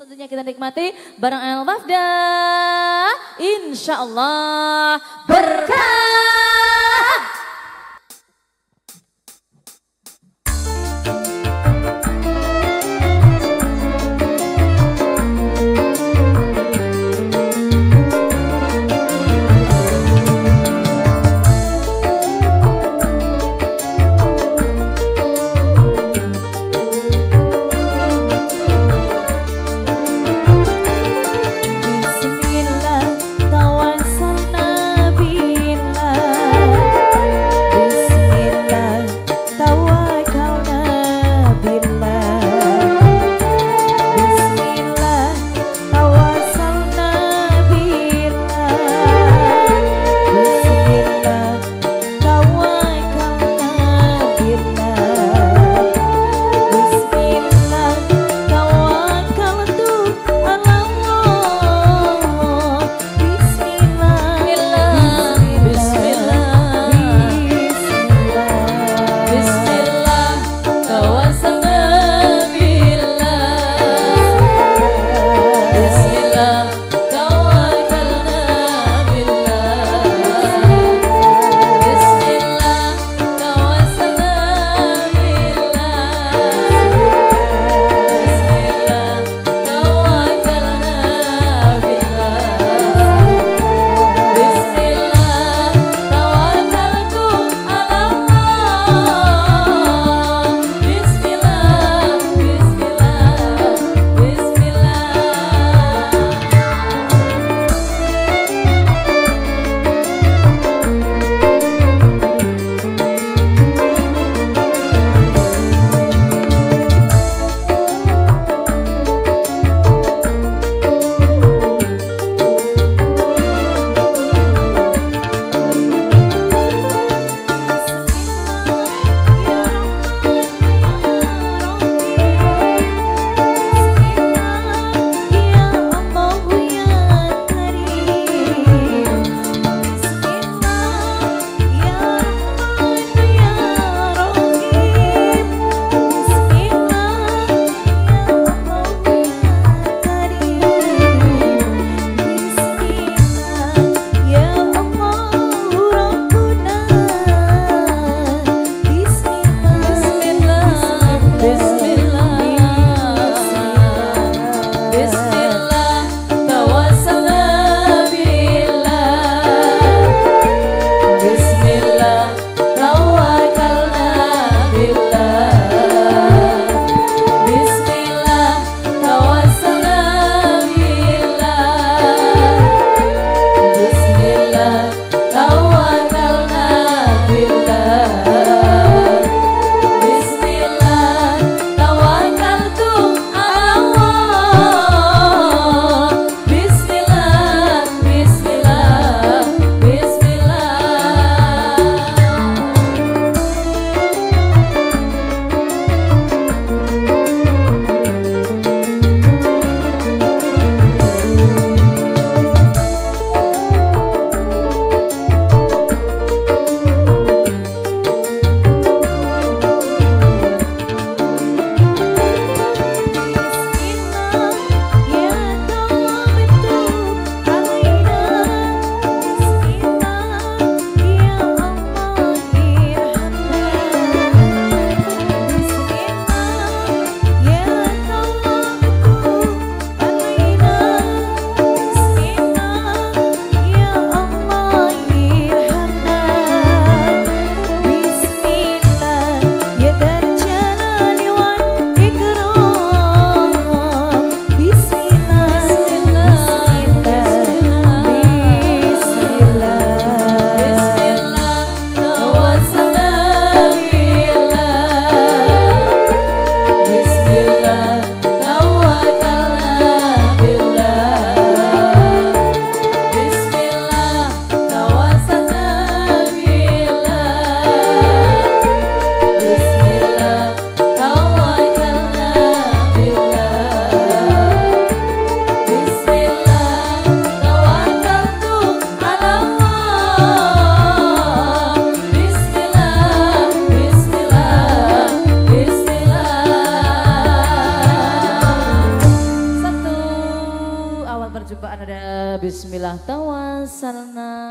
Tentunya kita nikmati bareng Al Wafda. Insya Allah berkah. Bismillah tawassalna